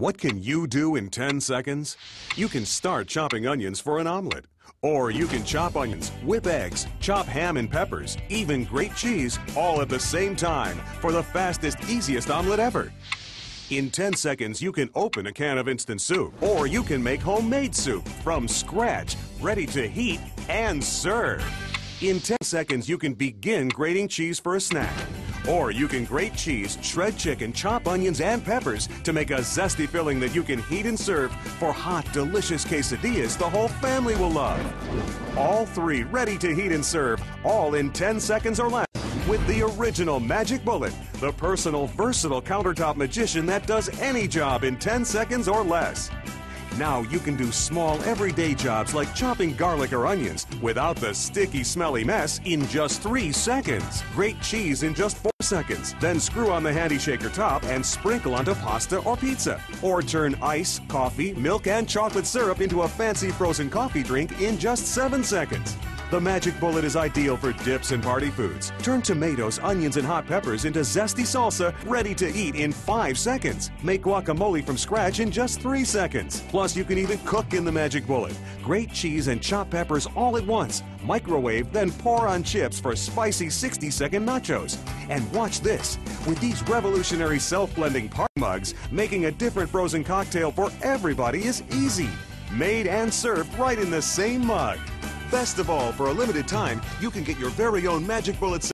What can you do in 10 seconds? You can start chopping onions for an omelet. Or you can chop onions, whip eggs, chop ham and peppers, even grate cheese, all at the same time for the fastest, easiest omelet ever. In 10 seconds, you can open a can of instant soup, or you can make homemade soup from scratch, ready to heat and serve. In 10 seconds, you can begin grating cheese for a snack. Or you can grate cheese, shred chicken, chop onions and peppers to make a zesty filling that you can heat and serve for hot, delicious quesadillas the whole family will love. All three ready to heat and serve, all in 10 seconds or less with the original Magic Bullet, the personal, versatile countertop magician that does any job in 10 seconds or less. Now you can do small, everyday jobs like chopping garlic or onions without the sticky, smelly mess in just three seconds. Grate cheese in just four seconds. Then screw on the handy shaker top and sprinkle onto pasta or pizza. Or turn ice, coffee, milk, and chocolate syrup into a fancy frozen coffee drink in just seven seconds. The Magic Bullet is ideal for dips and party foods. Turn tomatoes, onions, and hot peppers into zesty salsa ready to eat in five seconds. Make guacamole from scratch in just three seconds. Plus, you can even cook in the Magic Bullet. Grate cheese and chop peppers all at once. Microwave, then pour on chips for spicy 60 second nachos. And watch this. With these revolutionary self blending party mugs, making a different frozen cocktail for everybody is easy. Made and served right in the same mug. Best of all, for a limited time, you can get your very own Magic Bullet